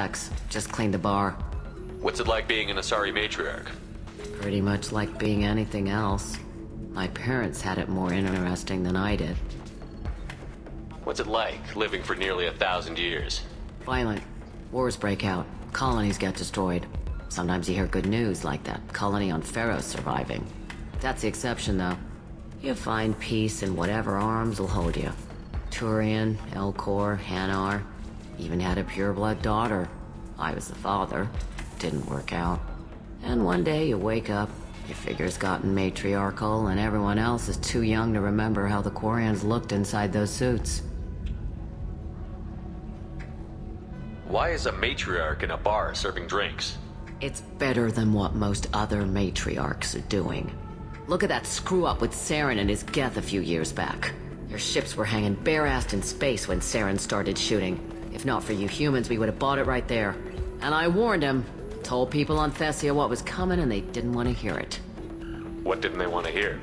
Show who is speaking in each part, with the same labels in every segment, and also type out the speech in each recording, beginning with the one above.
Speaker 1: X. Just cleaned the bar.
Speaker 2: What's it like being an Asari matriarch?
Speaker 1: Pretty much like being anything else. My parents had it more interesting than I did.
Speaker 2: What's it like living for nearly a thousand years?
Speaker 1: Violent. Wars break out. Colonies get destroyed. Sometimes you hear good news, like that colony on Feros surviving. That's the exception, though. You find peace in whatever arms will hold you. Turian, Elcor, Hanar. Even had a pureblood daughter. I was the father. Didn't work out. And one day you wake up, your figure's gotten matriarchal, and everyone else is too young to remember how the Quarians looked inside those suits.
Speaker 2: Why is a matriarch in a bar serving drinks?
Speaker 1: It's better than what most other matriarchs are doing. Look at that screw up with Saren and his Geth a few years back. Their ships were hanging bare-assed in space when Saren started shooting. If not for you humans, we would have bought it right there. And I warned him. Told people on Thessia what was coming and they didn't want to hear it.
Speaker 2: What didn't they want to hear?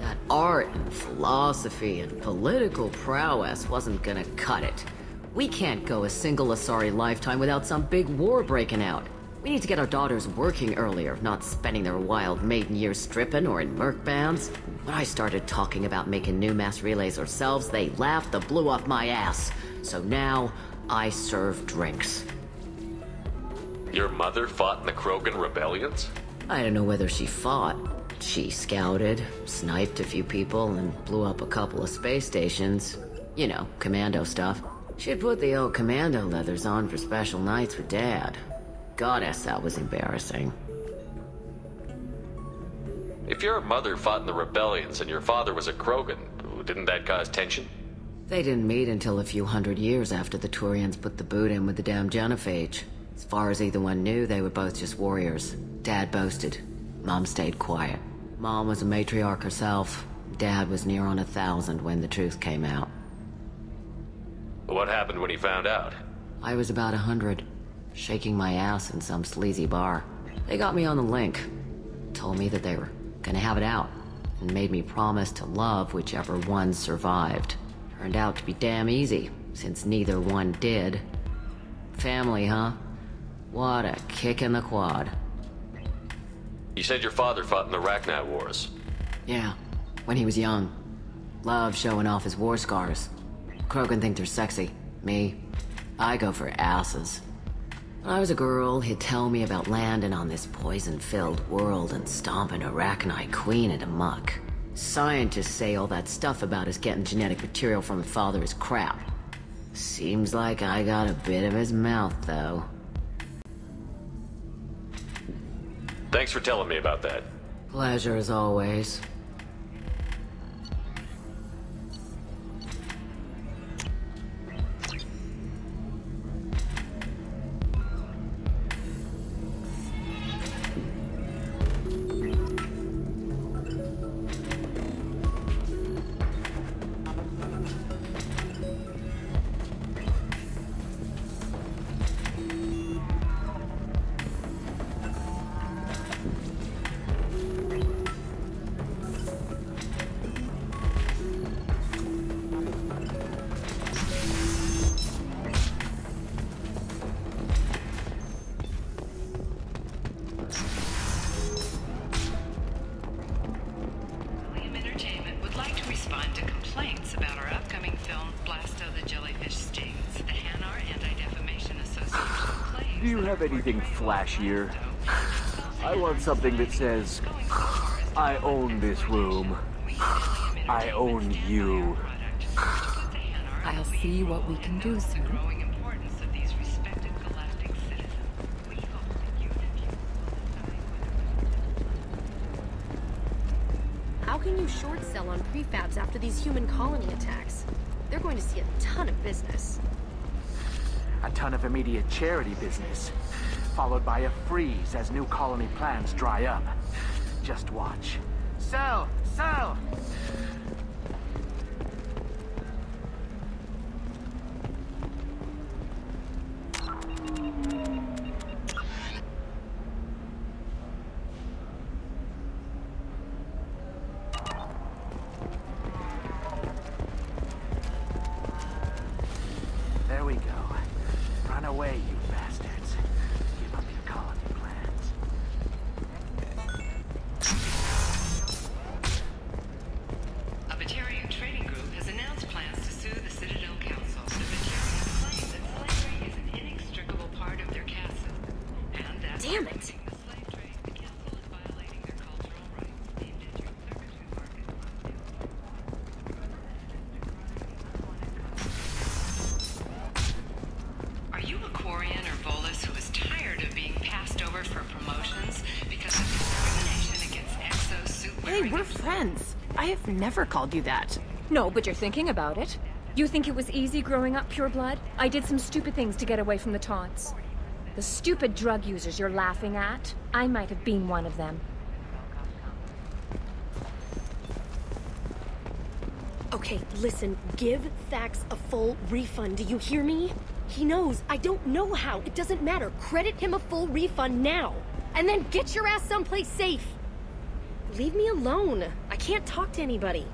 Speaker 1: That art and philosophy and political prowess wasn't gonna cut it. We can't go a single Asari lifetime without some big war breaking out. We need to get our daughters working earlier, not spending their wild maiden years stripping or in merc bands. When I started talking about making new mass relays ourselves, they laughed the blue off my ass. So now, I serve drinks.
Speaker 2: Your mother fought in the Krogan rebellions?
Speaker 1: I don't know whether she fought. She scouted, sniped a few people, and blew up a couple of space stations. You know, commando stuff. She'd put the old commando leathers on for special nights with Dad. Goddess, that was embarrassing.
Speaker 2: If your mother fought in the rebellions and your father was a Krogan, didn't that cause tension?
Speaker 1: They didn't meet until a few hundred years after the Turians put the boot in with the damn genophage. As far as either one knew, they were both just warriors. Dad boasted. Mom stayed quiet. Mom was a matriarch herself. Dad was near on a thousand when the truth came out.
Speaker 2: What happened when he found out?
Speaker 1: I was about a hundred, shaking my ass in some sleazy bar. They got me on the link. Told me that they were gonna have it out, and made me promise to love whichever one survived. Turned out to be damn easy, since neither one did. Family, huh? What a kick in the quad.
Speaker 2: You said your father fought in the Rachni Wars.
Speaker 1: Yeah, when he was young. Love showing off his war scars. Krogan think they're sexy. Me, I go for asses. When I was a girl, he'd tell me about landing on this poison-filled world and stomping Arachni queen into muck. Scientists say all that stuff about us getting genetic material from the father is crap. Seems like I got a bit of his mouth, though.
Speaker 2: Thanks for telling me about that.
Speaker 1: Pleasure as always.
Speaker 3: Have anything flashier? I want something that says,
Speaker 4: going so far as to
Speaker 3: I own this room.
Speaker 4: we at William
Speaker 3: I own you.
Speaker 4: by our product to put the Hanar
Speaker 5: I'll see what we can do,
Speaker 4: note
Speaker 5: sir.
Speaker 4: Growing importance of these respected galactic citizens. We hope that you and you will
Speaker 6: How can you short sell on prefabs after these human colony attacks? They're going to see a ton of business.
Speaker 3: A ton of immediate charity business, followed by a freeze as new colony plans dry up. Just watch. Sell! Sell!
Speaker 5: Friends. I have never called you that.
Speaker 7: No, but you're thinking about it. You think it was easy growing up pure blood? I did some stupid things to get away from the taunts. The stupid drug users you're laughing at, I might have been one of them.
Speaker 6: Okay, listen, give Thax a full refund. Do you hear me? He knows. I don't know how. It doesn't matter. Credit him a full refund now. And then get your ass someplace safe. Leave me alone. Can't talk to anybody.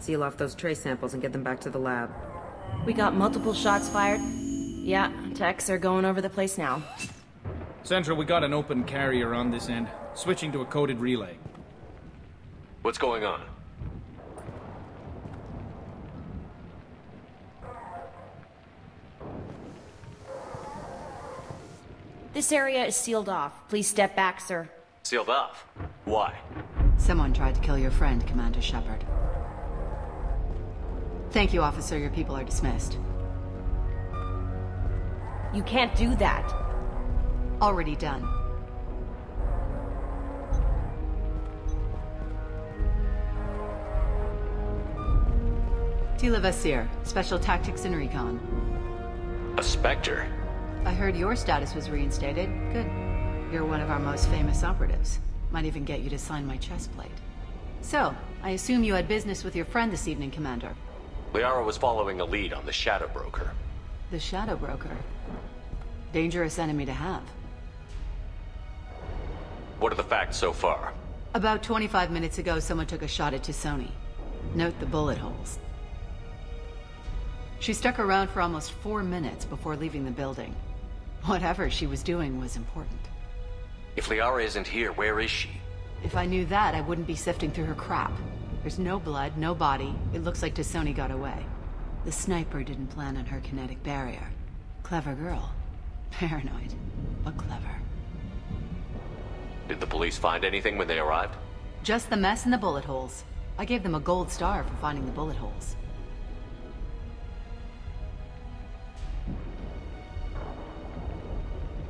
Speaker 8: Seal off those trace samples and get them back to the lab.
Speaker 5: We got multiple shots fired. Yeah, techs are going over the place now.
Speaker 9: Central, we got an open carrier on this end. Switching to a coded relay.
Speaker 2: What's going on?
Speaker 5: This area is sealed off. Please step back, sir.
Speaker 2: Sealed off. Why?
Speaker 10: Someone tried to kill your friend, Commander Shepard. Thank you, officer. Your people are dismissed.
Speaker 5: You can't do that.
Speaker 10: Already done. Tela Vasir, Special Tactics and Recon.
Speaker 2: A Spectre?
Speaker 10: I heard your status was reinstated. Good. You're one of our most famous operatives. Might even get you to sign my chest plate. So, I assume you had business with your friend this evening, Commander.
Speaker 2: Liara was following a lead on the Shadow Broker.
Speaker 10: The Shadow Broker. Dangerous enemy to have.
Speaker 2: What are the facts so far?
Speaker 10: About 25 minutes ago, someone took a shot at T'Soni. Note the bullet holes. She stuck around for almost four minutes before leaving the building. Whatever she was doing was important.
Speaker 2: If Liara isn't here, where is she?
Speaker 10: If I knew that, I wouldn't be sifting through her crap. There's no blood, no body. It looks like T'Soni got away. The sniper didn't plan on her kinetic barrier. Clever girl. Paranoid, but clever.
Speaker 2: Did the police find anything when they arrived?
Speaker 10: Just the mess and the bullet holes. I gave them a gold star for finding the bullet holes.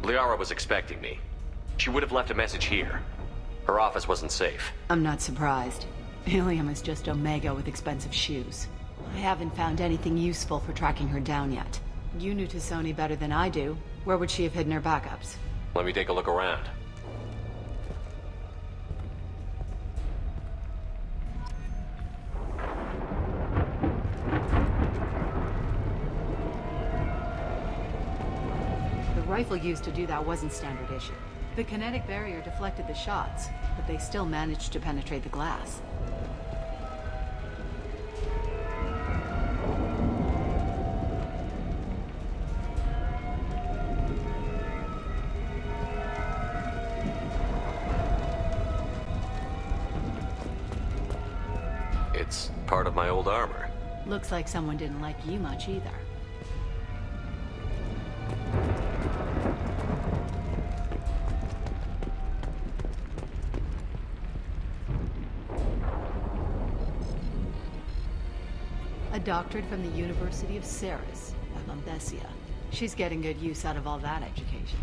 Speaker 2: Liara was expecting me. She would have left a message here. Her office wasn't safe.
Speaker 10: I'm not surprised. Ilium is just Omega with expensive shoes. I haven't found anything useful for tracking her down yet. You knew T'Soni better than I do. Where would she have hidden her backups?
Speaker 2: Let me take a look around.
Speaker 10: The rifle used to do that wasn't standard issue. The kinetic barrier deflected the shots, but they still managed to penetrate the glass.
Speaker 2: It's part of my old armor.
Speaker 10: Looks like someone didn't like you much either. Doctorate from the University of Ceres, at Lumbesia. She's getting good use out of all that education.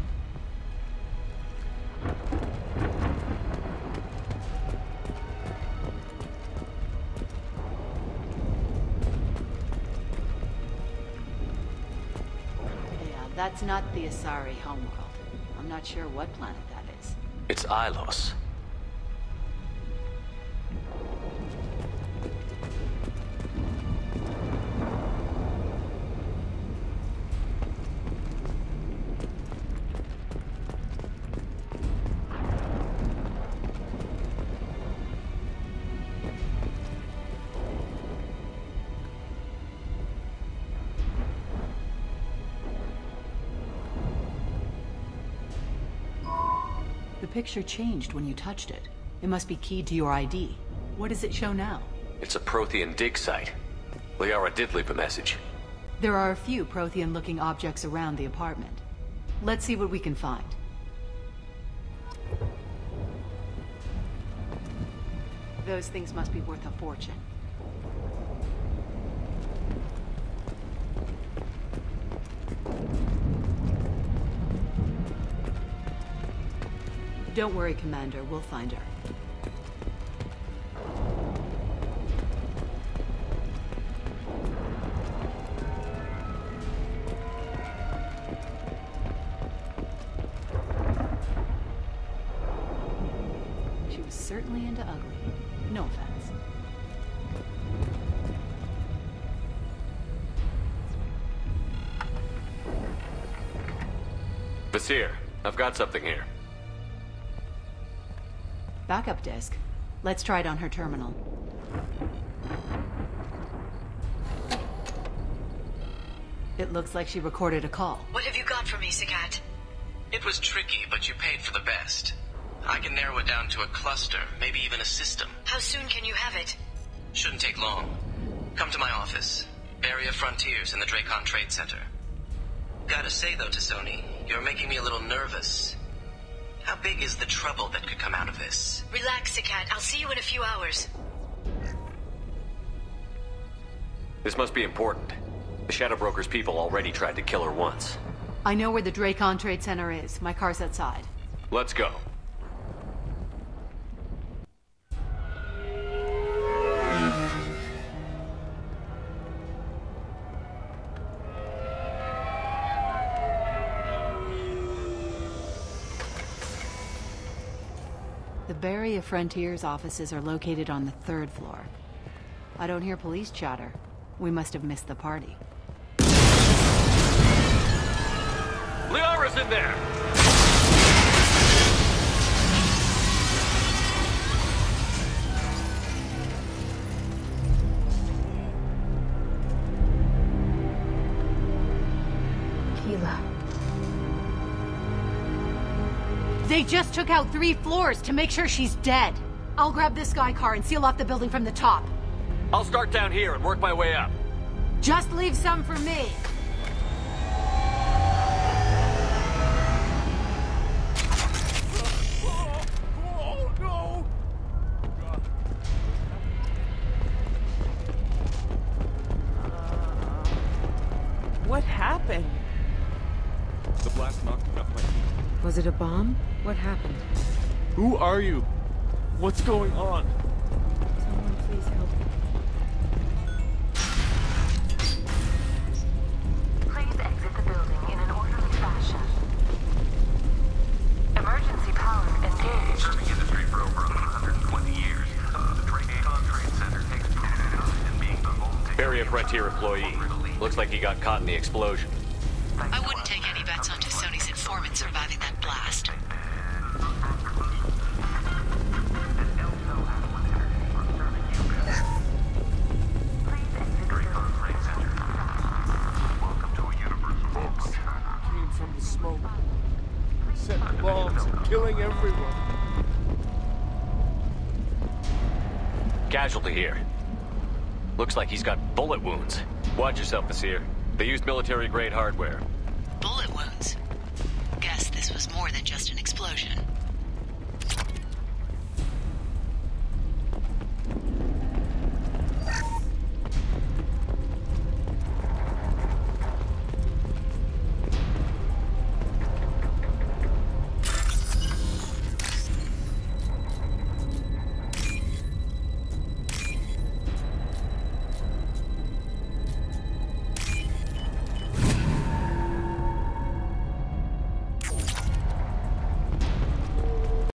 Speaker 10: Yeah, that's not the Asari homeworld. I'm not sure what planet that is.
Speaker 2: It's Ilos.
Speaker 10: Picture changed when you touched it. It must be keyed to your ID. What does it show now?
Speaker 2: It's a Prothean dig site. Liara did leave a message.
Speaker 10: There are a few Prothean-looking objects around the apartment. Let's see what we can find. Those things must be worth a fortune. Don't worry, Commander. We'll find her. She was certainly into ugly. No offense.
Speaker 2: Vasir, I've got something here.
Speaker 10: Backup disk. Let's try it on her terminal. It looks like she recorded a call.
Speaker 11: What have you got for me, Sekat?
Speaker 12: It was tricky, but you paid for the best. I can narrow it down to a cluster, maybe even a system.
Speaker 11: How soon can you have it?
Speaker 12: Shouldn't take long. Come to my office. Baria Frontiers in the Dracon Trade Center. Gotta say though T'Soni, you're making me a little nervous. How big is the trouble that could come out of this?
Speaker 11: Relax, Sekat. I'll see you in a few hours.
Speaker 2: This must be important. The Shadow Broker's people already tried to kill her once.
Speaker 10: I know where the Dracon Trade Center is. My car's outside.
Speaker 2: Let's go.
Speaker 10: The Frontiers offices are located on the third floor. I don't hear police chatter. We must have missed the party.
Speaker 2: Liara's in there!
Speaker 10: They just took out three floors to make sure she's dead. I'll grab this guy car and seal off the building from the top.
Speaker 2: I'll start down here and work my way up.
Speaker 10: Just leave some for me.
Speaker 13: You? What's going on?
Speaker 8: Someone please help me.
Speaker 14: Please exit the building in an orderly fashion. Emergency power engaged.
Speaker 15: Serving industry for over 120 years. Uh, the Dracon uh, Trade Center takes pride in being the home
Speaker 2: Baria Frontier employee. Looks like he got caught in the explosion. Casualty here. Looks like he's got bullet wounds. Watch yourself, Vasir. They used military-grade hardware.